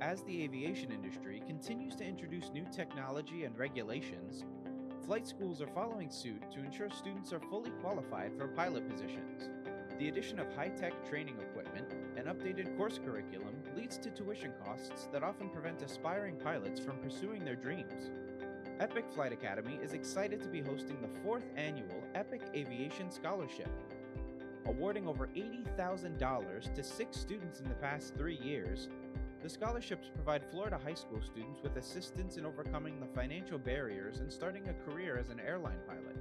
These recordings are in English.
As the aviation industry continues to introduce new technology and regulations, flight schools are following suit to ensure students are fully qualified for pilot positions. The addition of high tech training equipment and updated course curriculum leads to tuition costs that often prevent aspiring pilots from pursuing their dreams. Epic Flight Academy is excited to be hosting the fourth annual Epic Aviation Scholarship. Awarding over $80,000 to six students in the past three years, the scholarships provide Florida high school students with assistance in overcoming the financial barriers and starting a career as an airline pilot.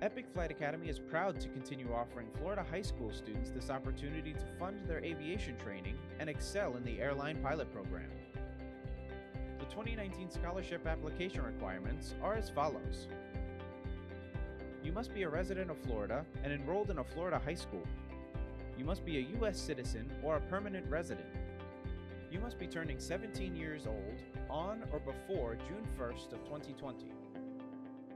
Epic Flight Academy is proud to continue offering Florida high school students this opportunity to fund their aviation training and excel in the airline pilot program. The 2019 scholarship application requirements are as follows. You must be a resident of Florida and enrolled in a Florida high school. You must be a U.S. citizen or a permanent resident. You must be turning 17 years old on or before June 1st of 2020.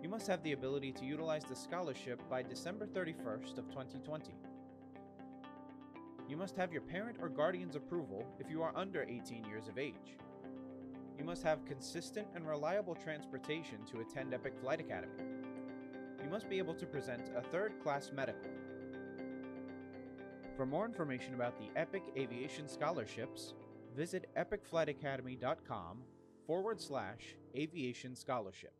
You must have the ability to utilize the scholarship by December 31st of 2020. You must have your parent or guardian's approval if you are under 18 years of age. You must have consistent and reliable transportation to attend Epic Flight Academy. You must be able to present a third class medical. For more information about the Epic Aviation Scholarships, visit epicflightacademy.com forward slash aviation scholarship.